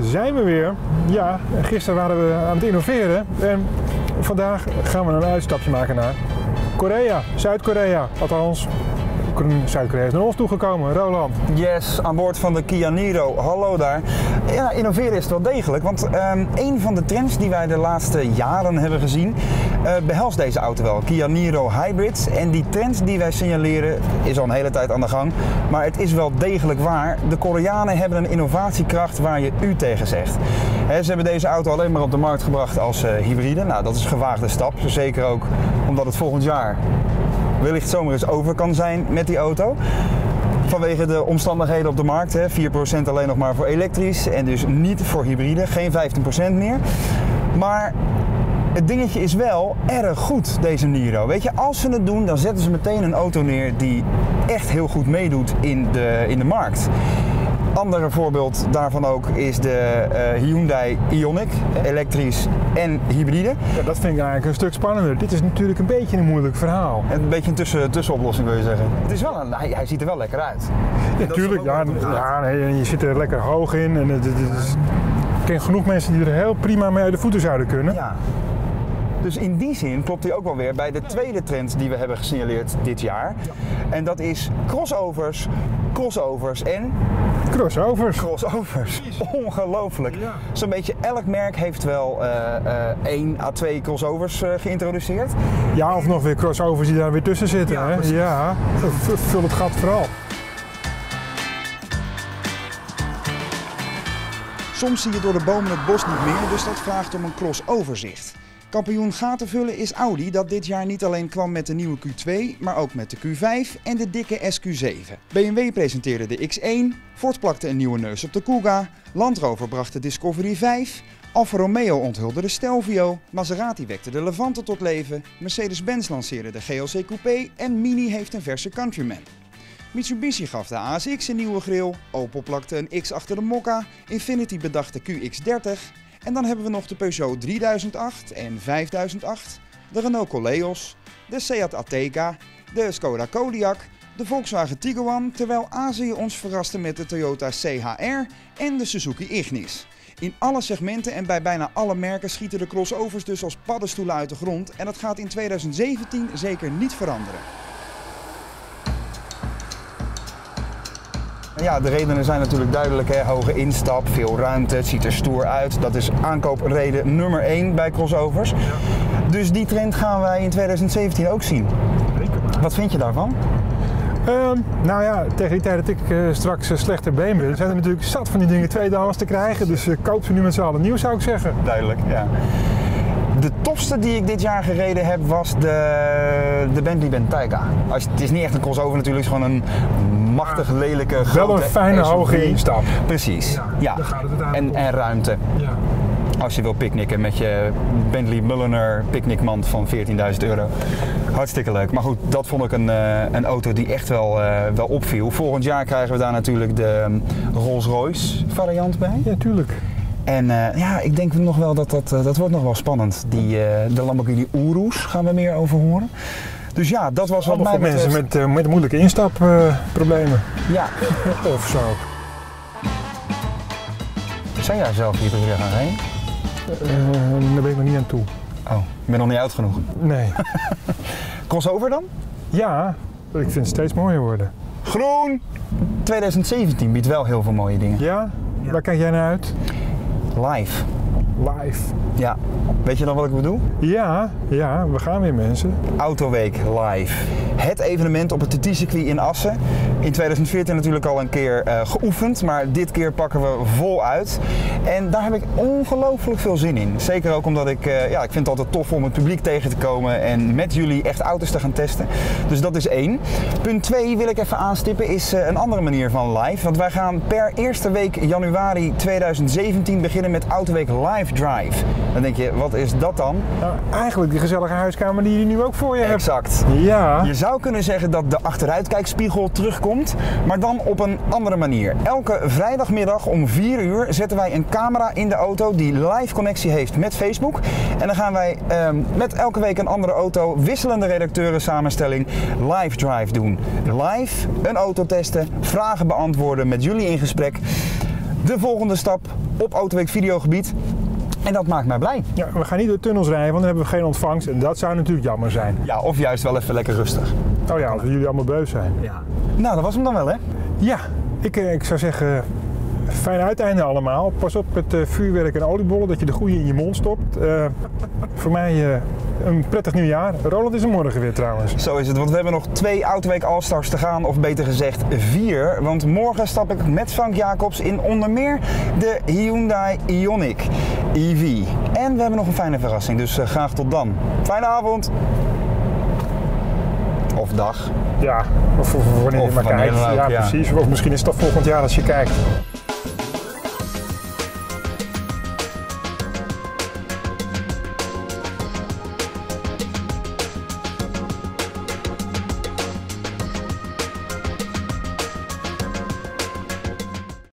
zijn we weer. Ja, gisteren waren we aan het innoveren en vandaag gaan we een uitstapje maken naar Korea, Zuid-Korea. Althans, Zuid-Korea is naar ons toegekomen. Roland. Yes, aan boord van de Kia Niro. Hallo daar. Ja, innoveren is wel degelijk, want um, een van de trends die wij de laatste jaren hebben gezien, behelst deze auto wel. Kia Niro Hybrid. En die trend die wij signaleren is al een hele tijd aan de gang. Maar het is wel degelijk waar. De Koreanen hebben een innovatiekracht waar je u tegen zegt. Ze hebben deze auto alleen maar op de markt gebracht als uh, hybride. Nou, dat is een gewaagde stap. Zeker ook omdat het volgend jaar wellicht zomaar eens over kan zijn met die auto. Vanwege de omstandigheden op de markt, hè, 4% alleen nog maar voor elektrisch en dus niet voor hybride, geen 15% meer. Maar het dingetje is wel erg goed, deze Niro. Weet je, als ze het doen, dan zetten ze meteen een auto neer die echt heel goed meedoet in de, in de markt. Andere voorbeeld daarvan ook is de uh, Hyundai Ioniq, elektrisch en hybride. Ja, dat vind ik eigenlijk een stuk spannender. Dit is natuurlijk een beetje een moeilijk verhaal. Een beetje een tussen, tussenoplossing wil je zeggen. Het is wel een, hij, hij ziet er wel lekker uit. Ja, natuurlijk. Ja, ja nee, je zit er lekker hoog in. En het, het is, ik ken genoeg mensen die er heel prima mee uit de voeten zouden kunnen. Ja. Dus in die zin klopt hij ook wel weer bij de tweede trend die we hebben gesignaleerd dit jaar. En dat is crossovers, crossovers en Crossovers. Crossovers. Ongelooflijk. Ja. Zo'n beetje elk merk heeft wel uh, uh, één à twee crossovers uh, geïntroduceerd. Ja, of nog weer crossovers die daar weer tussen zitten. Ja, hè? ja. vul het gat vooral. Soms zie je door de bomen het bos niet meer, dus dat vraagt om een crossoverzicht. Kampioen gaten vullen is Audi dat dit jaar niet alleen kwam met de nieuwe Q2, maar ook met de Q5 en de dikke SQ7. BMW presenteerde de X1, Ford plakte een nieuwe neus op de Kuga, Land Rover bracht de Discovery 5, Alfa Romeo onthulde de Stelvio, Maserati wekte de Levante tot leven, Mercedes-Benz lanceerde de GLC Coupé en Mini heeft een verse Countryman. Mitsubishi gaf de ASX een nieuwe grill, Opel plakte een X achter de Mokka, Infiniti bedacht de QX30 en dan hebben we nog de Peugeot 3008 en 5008, de Renault Coleos, de Seat Ateca, de Skoda Kodiaq, de Volkswagen Tiguan, terwijl Azië ons verraste met de Toyota CHR en de Suzuki Ignis. In alle segmenten en bij bijna alle merken schieten de crossovers dus als paddenstoelen uit de grond en dat gaat in 2017 zeker niet veranderen. Ja, de redenen zijn natuurlijk duidelijk. Hè. Hoge instap, veel ruimte, het ziet er stoer uit. Dat is aankoopreden nummer 1 bij crossovers. Ja. Dus die trend gaan wij in 2017 ook zien. Wat vind je daarvan? Um, nou ja, tegen die tijd dat ik uh, straks uh, slechter been ben, zijn er natuurlijk zat van die dingen tweedehands te krijgen. Dus uh, koop ze nu met z'n allen nieuw, zou ik zeggen. Duidelijk, ja. De topste die ik dit jaar gereden heb was de, de Bentley Bentayga. Als, het is niet echt een crossover natuurlijk, het is gewoon een machtig lelijke Wel een fijne SUV. hoge instap. Precies, ja. ja. En, en ruimte. Ja. Als je wil picknicken met je Bentley Mulliner picknickmand van 14.000 euro. Hartstikke leuk. Maar goed, dat vond ik een, uh, een auto die echt wel, uh, wel opviel. Volgend jaar krijgen we daar natuurlijk de Rolls-Royce variant bij. Ja, tuurlijk. En uh, ja, ik denk nog wel dat dat, dat wordt nog wel spannend. Die, de Lamborghini Urus gaan we meer over horen. Dus ja, dat was wat mij voor mensen met, uh, met moeilijke instapproblemen. Uh, ja. of zo. Zou jij zelf hier weer gaan heen? Uh, daar ben ik nog niet aan toe. Oh, ik ben nog niet oud genoeg? Nee. Crossover dan? Ja, ik vind het steeds mooier worden. Groen! 2017 biedt wel heel veel mooie dingen. Ja? ja. Waar kijk jij naar uit? Live. Live. Ja. Weet je dan wat ik bedoel? Ja, ja, we gaan weer mensen. Autoweek live. Het evenement op het TT-circuit in Assen. In 2014 natuurlijk al een keer uh, geoefend, maar dit keer pakken we vol uit. En daar heb ik ongelooflijk veel zin in. Zeker ook omdat ik, uh, ja, ik vind het altijd tof om het publiek tegen te komen en met jullie echt auto's te gaan testen. Dus dat is één. Punt twee wil ik even aanstippen is uh, een andere manier van live. Want wij gaan per eerste week januari 2017 beginnen met Autoweek Live Drive. Dan denk je, wat is dat dan? Nou, eigenlijk die gezellige huiskamer die je nu ook voor je hebt. Exact. Ja. Je zou kunnen zeggen dat de achteruitkijkspiegel terugkomt, maar dan op een andere manier. Elke vrijdagmiddag om 4 uur zetten wij een camera in de auto die live connectie heeft met Facebook. En dan gaan wij um, met elke week een andere auto, wisselende redacteuren samenstelling, live drive doen. Live een auto testen, vragen beantwoorden, met jullie in gesprek de volgende stap op Autoweek videogebied. En dat maakt mij blij. Ja, we gaan niet door tunnels rijden, want dan hebben we geen ontvangst. En dat zou natuurlijk jammer zijn. Ja, of juist wel even lekker rustig. Oh ja, als jullie allemaal beu zijn. Ja. Nou, dat was hem dan wel, hè? Ja, ik, eh, ik zou zeggen, fijn uiteinde allemaal. Pas op met eh, vuurwerk en oliebollen, dat je de goede in je mond stopt. Eh, voor mij eh, een prettig nieuwjaar. Roland is er morgen weer trouwens. Zo is het, want we hebben nog twee Autoweek All-Stars te gaan, of beter gezegd vier. Want morgen stap ik met Frank Jacobs in onder meer de Hyundai Ioniq EV. En we hebben nog een fijne verrassing, dus eh, graag tot dan. Fijne avond! Of dag. Ja, of, of wanneer Of je maar kijkt. ook, ja, ja. precies. Of misschien is het toch volgend jaar als je kijkt.